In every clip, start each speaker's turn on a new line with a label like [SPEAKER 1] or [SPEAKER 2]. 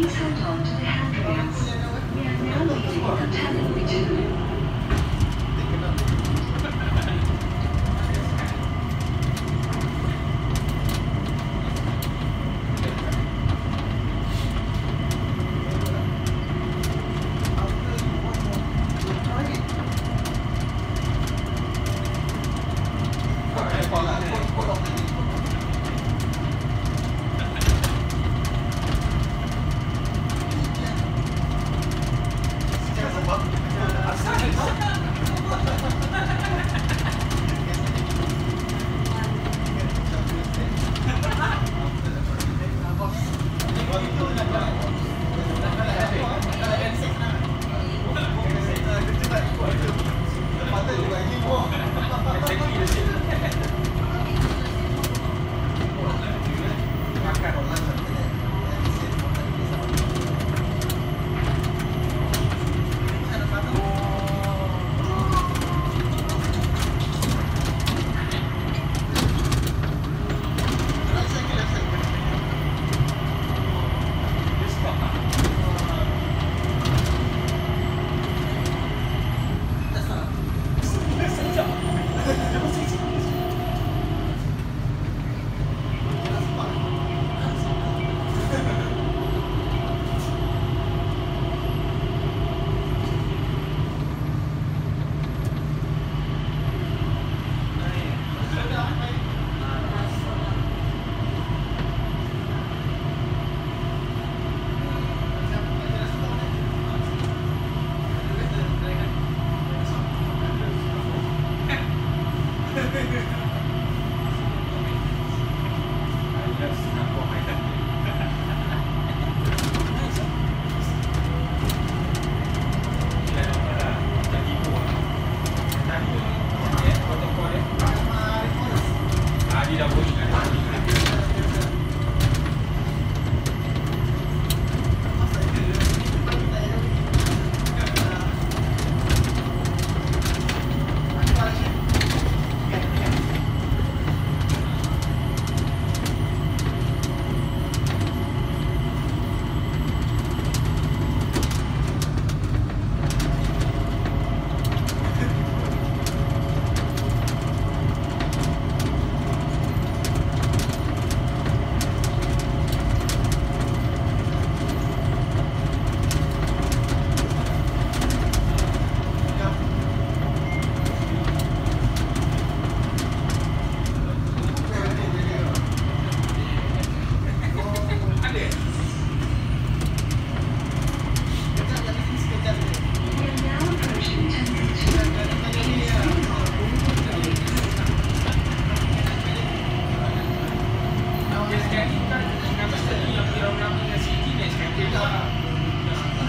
[SPEAKER 1] Please hold on to the handrails. We are now leaving the tunnel.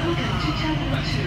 [SPEAKER 1] 我感觉下
[SPEAKER 2] 午是。